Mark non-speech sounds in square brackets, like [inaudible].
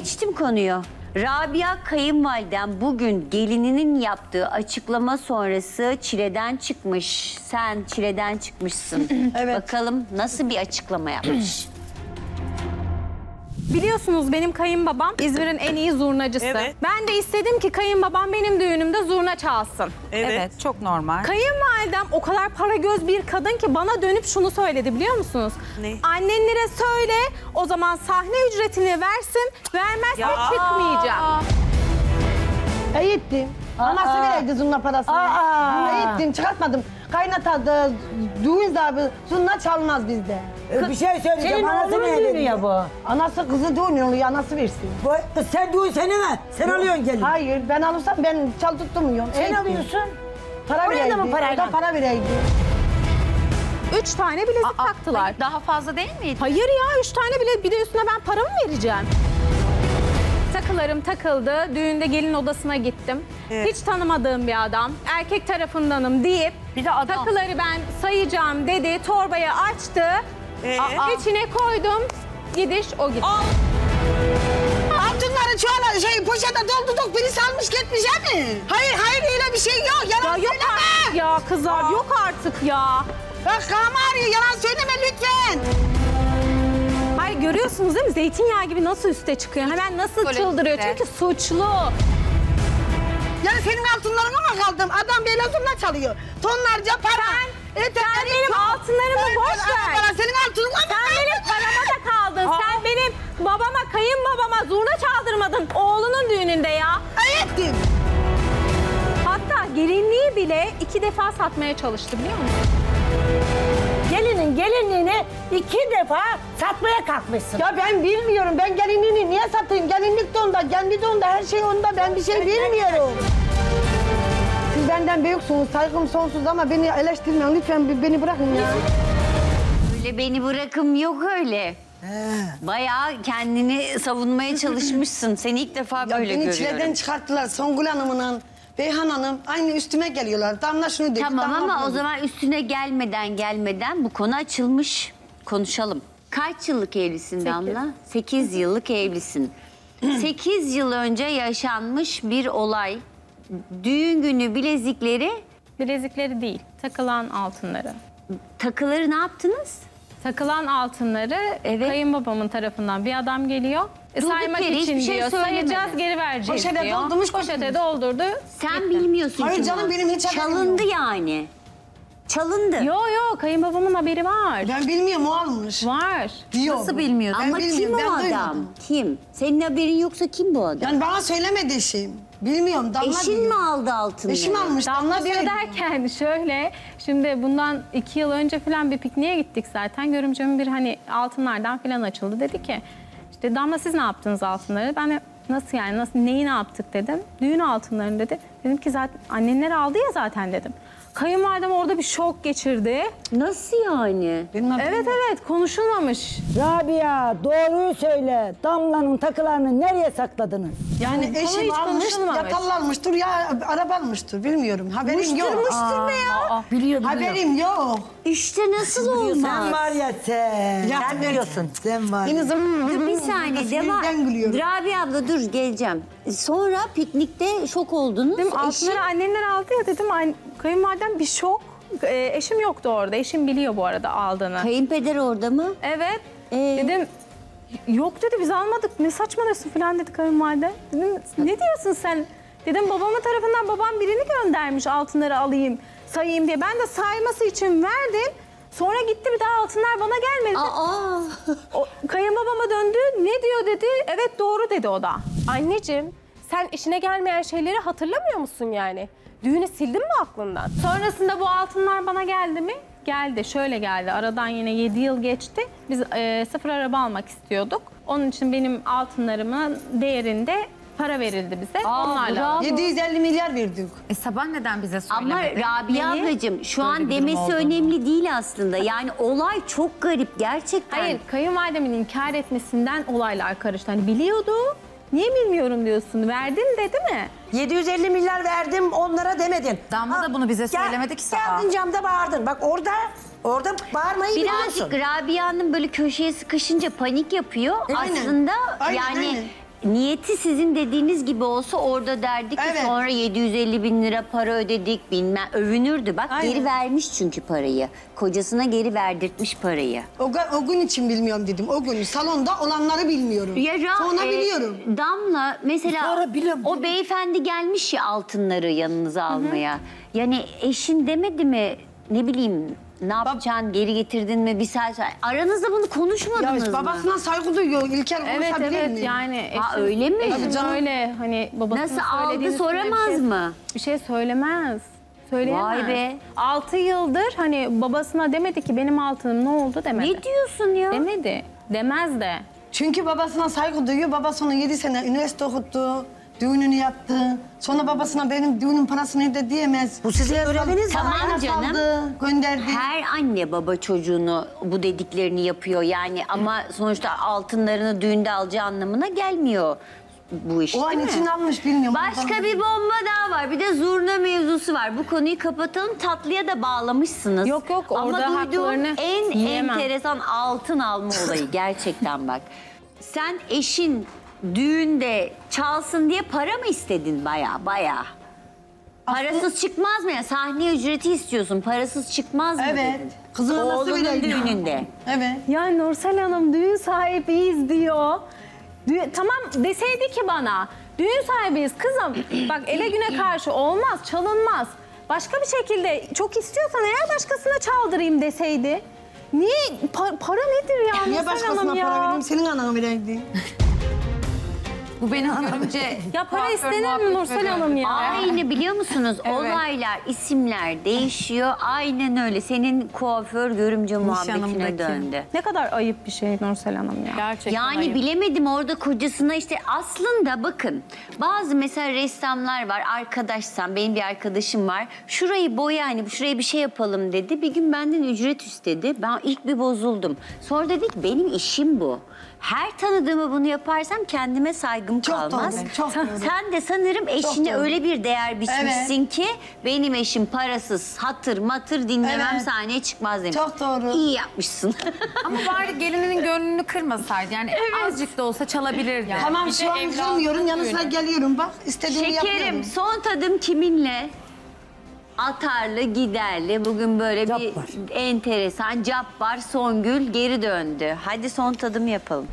Geçtim konuyu. Rabia kayınvaliden bugün gelininin yaptığı açıklama sonrası çileden çıkmış. Sen çileden çıkmışsın. [clears throat] Evet. Bakalım nasıl bir açıklama yapmış. Biliyorsunuz benim kayınbabam İzmir'in en iyi zurnacısı. Evet. Ben de istedim ki kayınbabam benim düğünümde zurna çalsın. Evet. çok normal. Kayınvalidem o kadar para göz bir kadın ki bana dönüp şunu söyledi biliyor musunuz? Ne? Annenlere söyle o zaman sahne ücretini versin vermezse Ya. çıkmayacağım. E gittim. Anası vereydi zurna parasını. E gittim çıkartmadım. Kaynatadı, düğün zabı zurna çalmaz bizde. Ee, Bir şey söyleyeceğim. Senin Anası oğlunun ne düğünü dedi? ya bu. Anası kızı düğün oluyor, anası versin. Bu, kız sen düğün seni mi? Sen alıyorsun gelin. Hayır ben alırsam ben çal tutturmuyorum. Sen alıyorsun. Para Oraya da vereydi. mı parayla? O da para vereydi. Üç tane bilezik taktılar. Daha fazla değil miydi? Hayır ya üç tane bile bir de üstüne ben para mı vereceğim? Takılarım takıldı. Düğünde gelin odasına gittim. Evet. Hiç tanımadığım bir adam. Erkek tarafındanım deyip Bir de adam. takıları ben sayacağım dedi. Torbayı açtı. Ee? Aa, içine koydum. Gidiş o gitti. Altınları çuvala şey poşete doldurduk birisi almış gitmiş mi? Hayır hayır öyle bir şey yok. Yalan Ya yok artık ya kızlar yok artık ya. Bak ağrıyor yalan söyleme lütfen. Hayır görüyorsunuz değil mi? Zeytinyağı gibi nasıl üste çıkıyor. Hemen nasıl Psikolojide. çıldırıyor. Çünkü suçlu. Yani senin altınlarına mı kaldım? Adam zurna çalıyor. Tonlarca para. Sen, sen benim altınlarımı boş ver. Para, senin altınına mı Sen benim parama da kaldın. Sen benim babama, kayınbabama zurna çaldırmadın oğlunun düğününde ya. Ettim. Hatta gelinliği bile iki defa satmaya çalıştı biliyor musun? Gelinin gelinliğini iki defa satmaya kalkmışsın. Ya ben bilmiyorum. Ben gelinliğini niye satayım? Gelinlik de onda, kendi de onda, her şey onda. Ben bir şey bilmiyorum. Siz benden büyüksünüz, saygım sonsuz ama beni eleştirmeyin. Lütfen bir- beni bırakın ya. Öyle beni bırakım yok öyle. Bayağı kendini savunmaya [laughs] çalışmışsın. Seni ilk defa Ya böyle beni görüyorum. çileden çıkarttılar. Songül Hanım'la Beyhan Hanım aynı üstüme geliyorlar. Damla şunu dedi. Tamam Damla ama bunu o zaman üstüne gelmeden gelmeden bu konu açılmış. Konuşalım. Kaç yıllık evlisin Damla? 8 yıllık evlisin. [clears throat] 8 yıl önce yaşanmış bir olay. Düğün günü bilezikleri, Bilezikleri değil, takılan altınları. takıları ne yaptınız? Takılan altınları Evet. kayınbabamın tarafından bir adam geliyor. E, Durduk saymak yere için şey diyor. söylemedi. Sayacağız, geri vereceğiz Poşete diyor. doldurmuş, Poşete doldurdu. Sen bilmiyorsun Hayır canım, benim hiç haberim Çalındı yok. yani. Çalındı. Yo yo kayınbabamın haberi var. Ben bilmiyorum o almış. Var. Diyor. Nasıl bilmiyorsun? Ama Ben kim bilmiyorum, o ben adam? duymadım. Kim? Senin haberin yoksa kim bu adam? Yani bana söylemedi eşim. Bilmiyorum. Damla Eşin mi aldı altınları? Eşim almış. Damla diyor söyledi. derken şöyle, şimdi bundan iki yıl önce falan bir pikniğe gittik zaten. Görümcemin bir hani altınlardan falan açıldı. Dedi ki, işte Damla siz ne yaptınız altınları? Ben de nasıl yani, nasıl, neyi ne yaptık dedim. Düğün altınlarını dedi. Dedim ki zaten annenler aldı ya zaten dedim. Kayınvalidem orada bir şok geçirdi. Nasıl yani? Benim haberim Evet yok. evet konuşulmamış. Rabia doğruyu söyle. Damlanın takılarını nereye sakladınız? Yani Konu eşim hiç almış, almıştır ya araba almıştır bilmiyorum. Haberim yok. Muştur ne ya? Biliyor biliyor. Haberim yok. İşte nasıl Sen olmaz? var ya sen. Sen biliyorsun. Sen var. Yine Dur bir saniye devam. Ben gülüyorum. Rabia abla dur geleceğim. Sonra piknikte şok oldunuz. Dedim Eşin- altınları annenler aldı ya dedim. An- Kayınvalidem bir şok. Ee, eşim yoktu orada. Eşim biliyor bu arada aldığını. Kayınpeder orada mı? Evet. Ee? Dedim yok dedi biz almadık. Ne saçmalıyorsun falan dedi kayınvalide. Dedim ne diyorsun sen? Dedim babamın tarafından babam birini göndermiş altınları alayım, sayayım diye. Ben de sayması için verdim. Sonra gitti bir daha altınlar bana gelmedi. Aa. O, kayınbabama döndü. Ne diyor dedi. Evet doğru dedi o da. Anneciğim sen işine gelmeyen şeyleri hatırlamıyor musun yani? Düğünü sildin mi aklından? Sonrasında bu altınlar bana geldi mi? Geldi. Şöyle geldi. Aradan yine 7 yıl geçti. Biz e, sıfır araba almak istiyorduk. Onun için benim altınlarımın değerinde para verildi bize. Onlarla. bravo. 750 milyar verdik. E sabah neden bize Ama söylemedi? Rabia Neyi? ablacığım şu Böyle an bir durum demesi olduğunu. önemli değil aslında. Yani olay çok garip gerçekten. Hayır, kayınvalidemin inkar etmesinden olaylar karıştı. Hani biliyordu. Niye bilmiyorum diyorsun? Verdin dedi mi? 750 milyar verdim onlara demedin. Damla da bunu bize söylemedi ki sabah. Geldin camda bağırdın. Bak orada orada bağırmayı Birazcık biliyorsun. Rabia'nın böyle köşeye sıkışınca panik yapıyor. Aynen. Aslında Aynen, yani aynen. Niyeti sizin dediğiniz gibi olsa orada derdik ki Evet. sonra 750 bin lira para ödedik bilmem övünürdü. Bak Aynen. geri vermiş çünkü parayı. Kocasına geri verdirtmiş parayı. O, o gün için bilmiyorum dedim. O gün salonda olanları bilmiyorum. Ya Ra- Sonra e, biliyorum. Damla mesela Sonra biliyorum. o beyefendi gelmiş ya altınları yanınıza almaya. Yani eşin demedi mi ne bileyim ne yapacaksın geri getirdin mi bir saat sonra- aranızda bunu Ya konuşmadınız mı? babasına saygı duyuyor. İlker Evet konuşabilir evet mi? yani Ha, eşim, öyle mi? eşim Tabii canım. öyle hani babasının Nasıl aldı söylediğini soramaz bir şey- mı? Bir şey söylemez. Söyleyemez. Vay be. 6 yıldır hani babasına demedi ki benim altınım ne oldu demedi. Ne diyorsun ya? Demedi. Demez de. Çünkü babasına saygı duyuyor. Babası onu 7 sene üniversite okuttu. Düğününü yaptı. Sonra babasına benim düğünün parasını öde diyemez. Bu sizin göreviniz. Tamam canım. saldı, gönderdi. Her anne baba çocuğunu bu dediklerini yapıyor yani ama sonuçta altınlarını düğünde alacağı anlamına gelmiyor bu iş o an için almış bilmiyorum. Başka bir bomba daha var. Bir de zurna mevzusu var. Bu konuyu kapatalım. Tatlıya da bağlamışsınız. Yok, yok, Ama orada duyduğum haklarını en yiyemem. enteresan altın alma olayı gerçekten bak. Sen eşin düğünde çalsın diye para mı istedin baya baya? Parasız çıkmaz mı ya? Sahne ücreti istiyorsun. Parasız çıkmaz mı Evet. dedin? Kızın anası Oğlunun bile- düğününde. Evet. Ya Nursel Hanım düğün sahibiyiz diyor. Dü- tamam deseydi ki bana düğün sahibiyiz kızım. Bak ele güne karşı olmaz çalınmaz. Başka bir şekilde çok istiyorsan eğer başkasına çaldırayım deseydi. Niye Pa- para nedir ya Niye Nursel başkasına Hanım ya? para vereyim? Senin anana vereydi. Bu beni görünce... [laughs] Ya para istenir mi Nursel Hanım ya? Aynı biliyor musunuz? Olaylar, isimler değişiyor. Aynen öyle. Senin kuaför görümce muhabbetine döndü. Ne kadar ayıp bir şey Nursel Hanım ya. Gerçekten Yani ayıp. bilemedim orada kocasına işte aslında bakın bazı mesela ressamlar var arkadaşsam benim bir arkadaşım var şurayı boya hani şuraya bir şey yapalım dedi bir gün benden ücret istedi ben ilk bir bozuldum sonra dedi ki benim işim bu her tanıdığıma bunu yaparsam kendime saygım Çok kalmaz. doğru, çok doğru. Sen de sanırım eşine doğru. öyle bir değer biçmişsin ki benim eşim parasız hatır matır dinlemem Evet. sahneye çıkmaz demiş. Çok doğru. İyi yapmışsın. [laughs] Ama bari gelininin gönlünü kırmasaydı. Yani azıcık da olsa çalabilirdi. Tamam Bir şu an kırmıyorum. Düğünü. geliyorum bak. istediğimi Şekerim yapıyorum. son tadım kiminle? Atarlı giderli bugün böyle bir Cabbar. enteresan Cabbar Songül geri döndü. Hadi son tadım yapalım.